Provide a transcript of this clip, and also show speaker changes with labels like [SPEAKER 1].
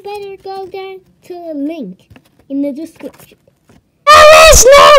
[SPEAKER 1] you better go down to the link in the description.
[SPEAKER 2] There is no!